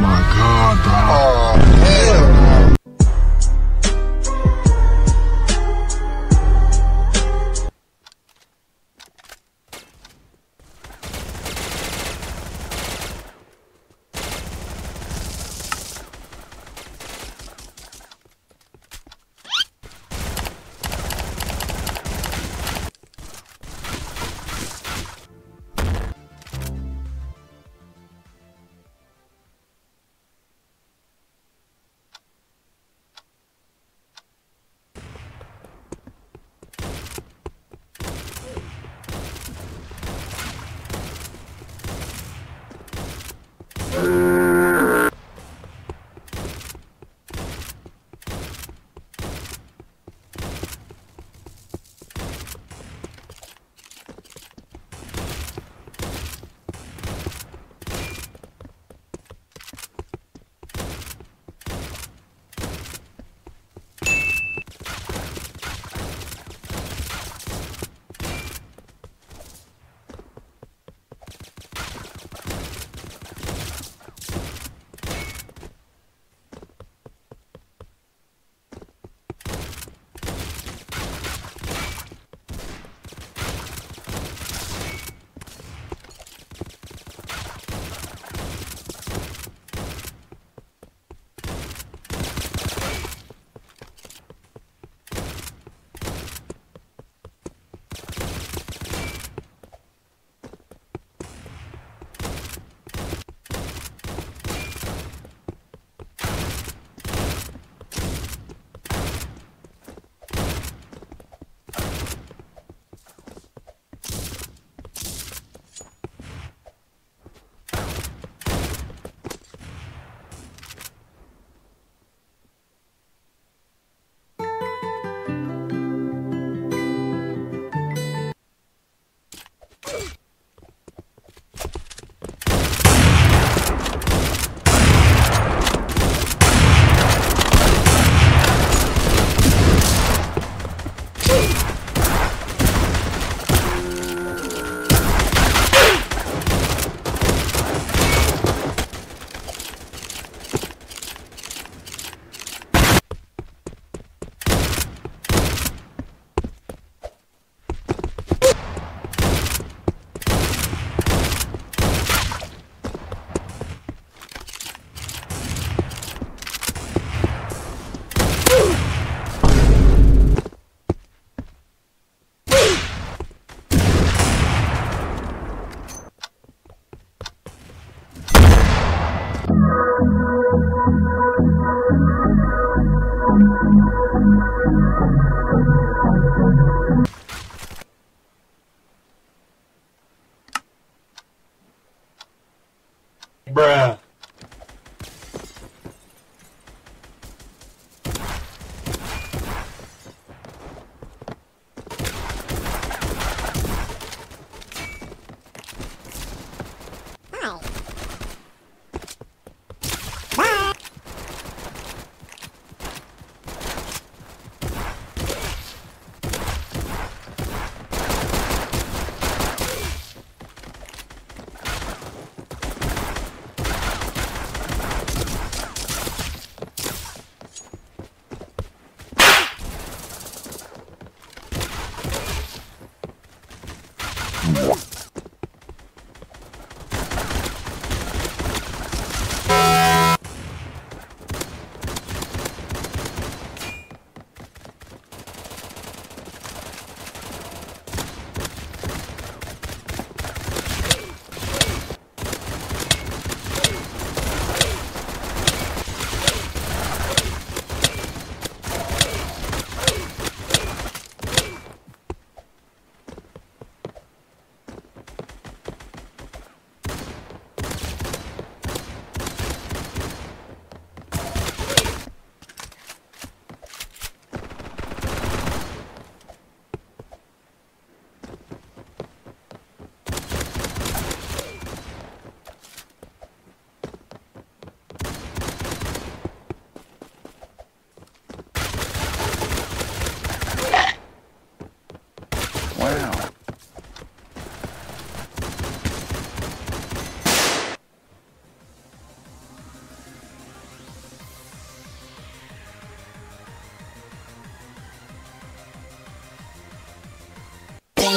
my god. Bruh. Oh,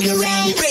Bass